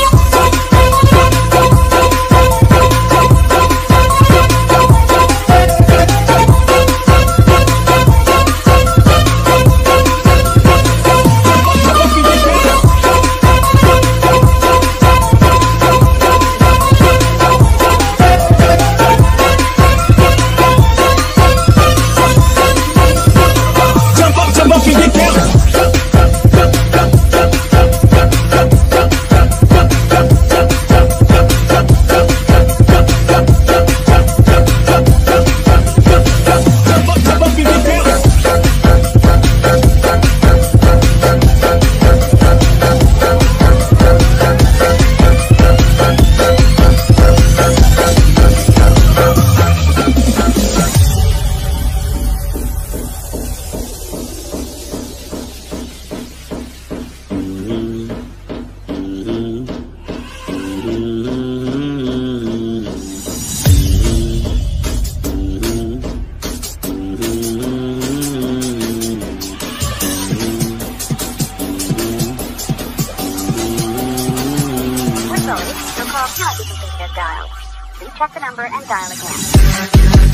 you. had dialed. Please check the number and dial again.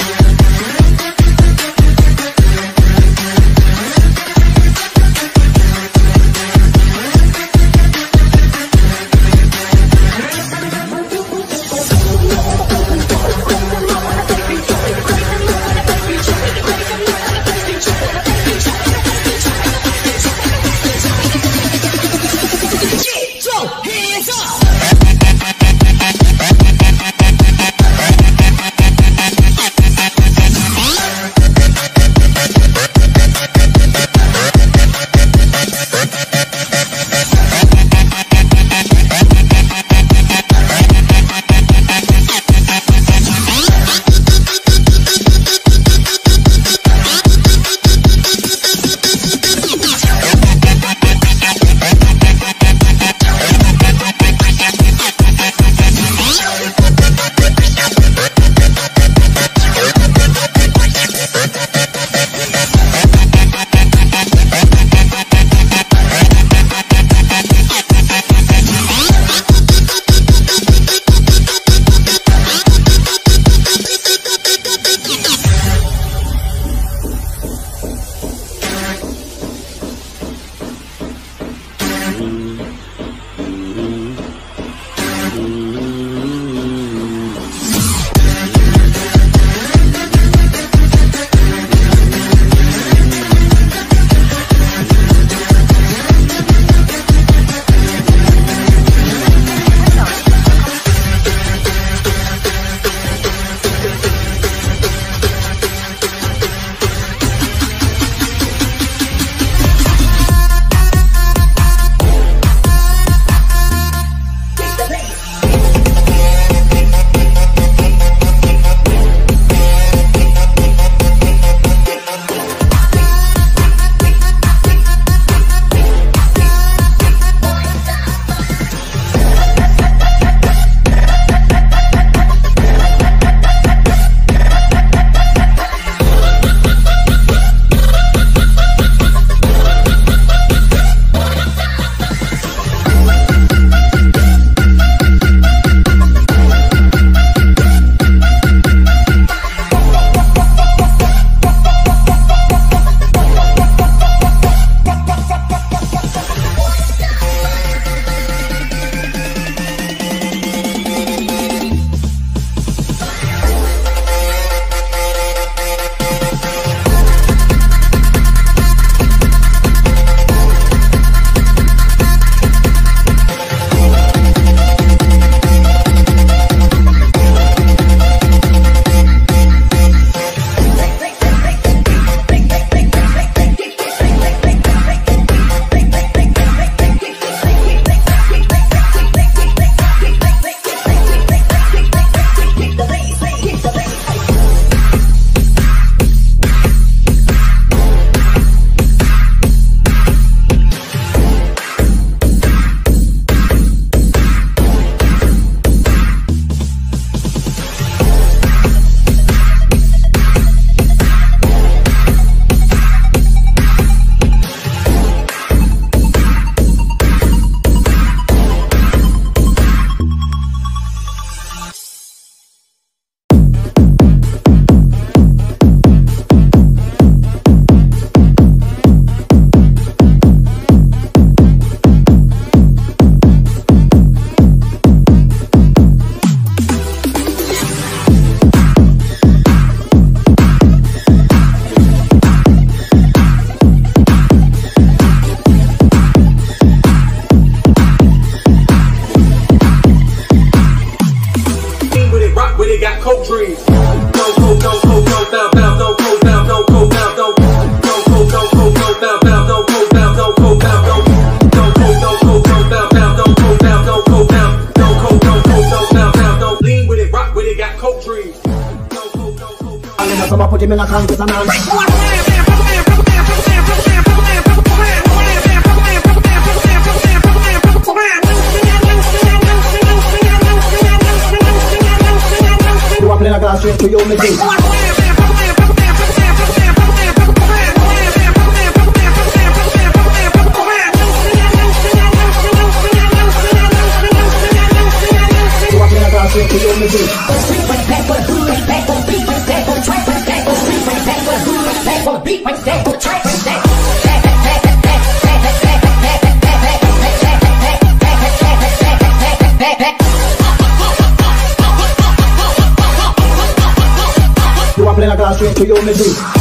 To your missy.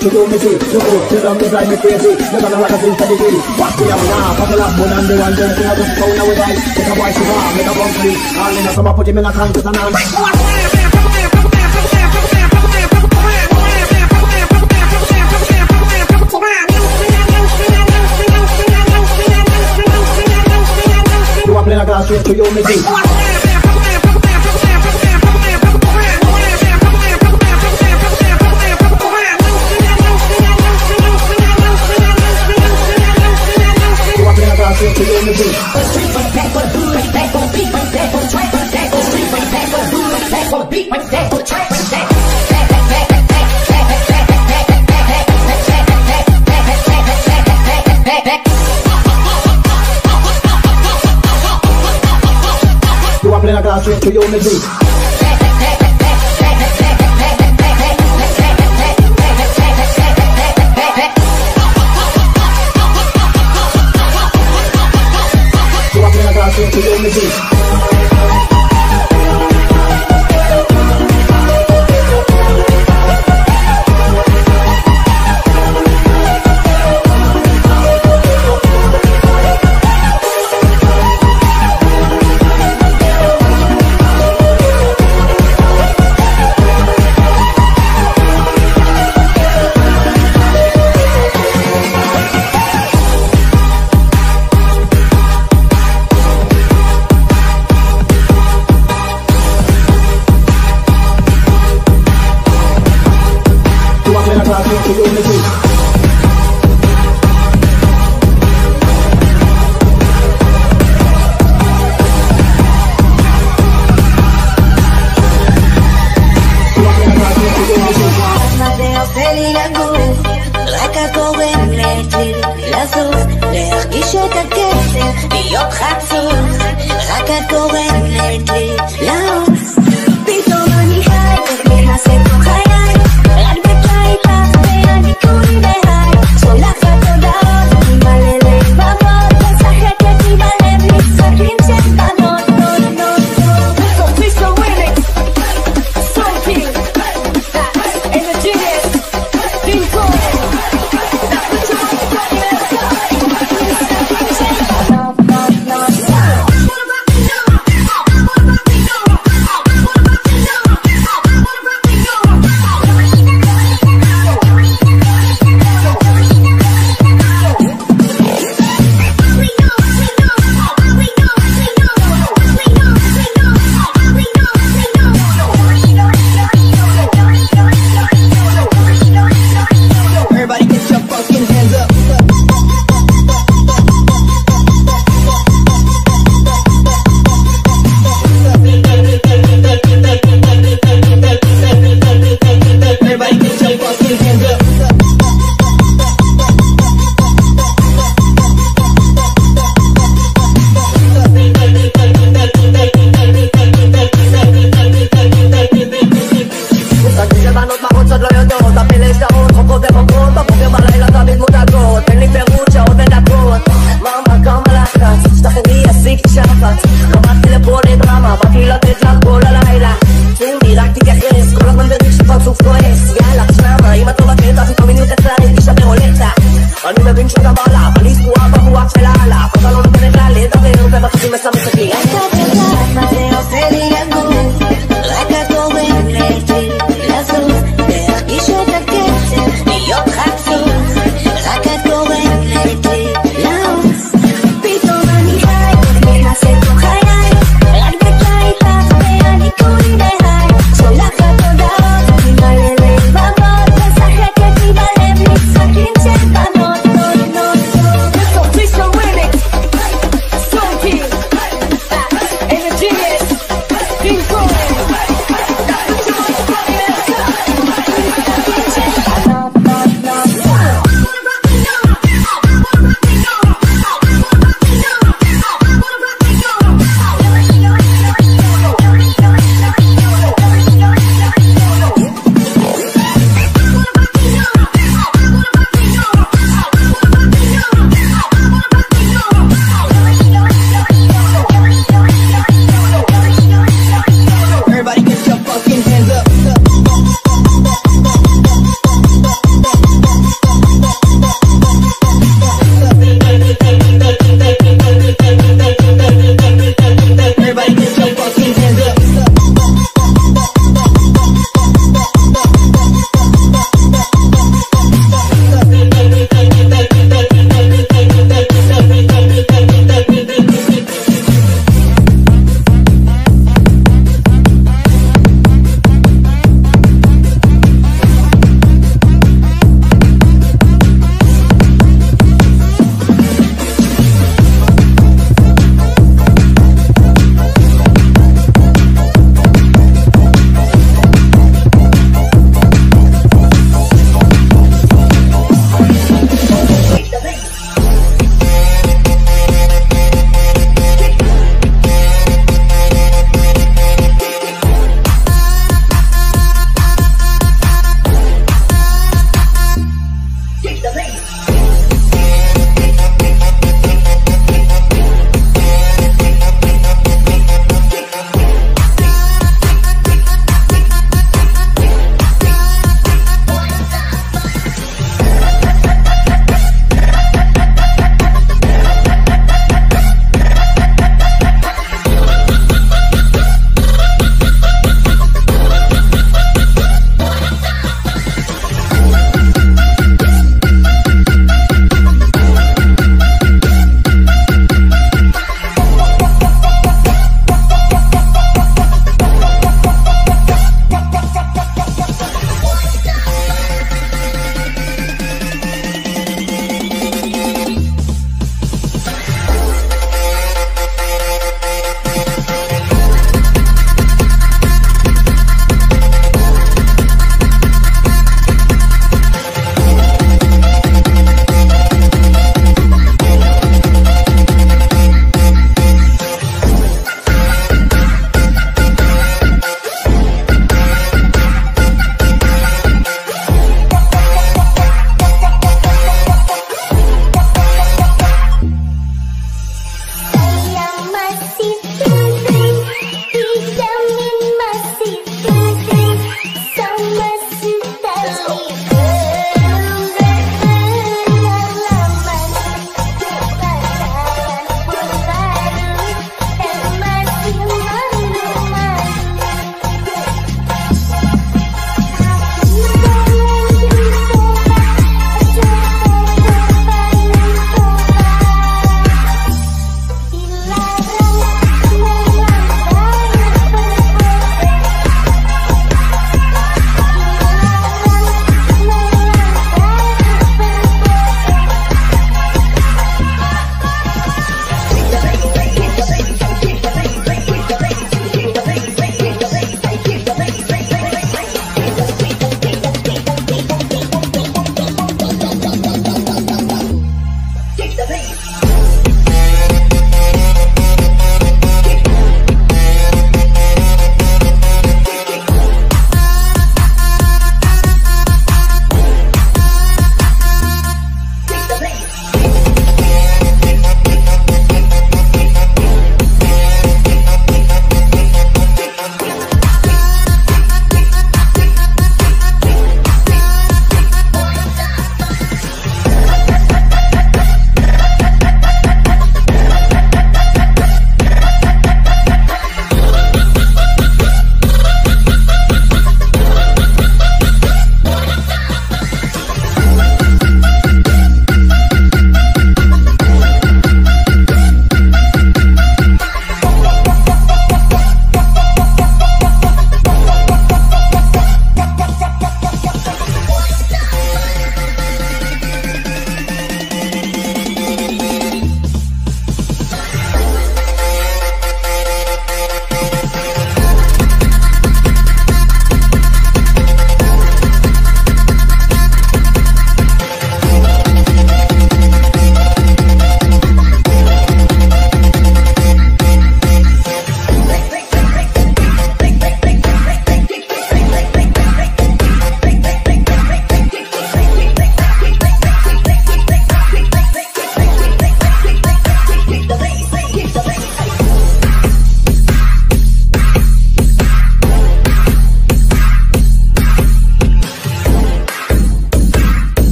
To your missy. You go to them, they drive me crazy. You got like a thing for the day. What we have now? Couple of one and the one, then I just phone away. Take a boy, she want, make a bum free. All in a summer, put him in a contest and I'm playing a glass straight to your missy. To your missy. You are playing a glass straight to your.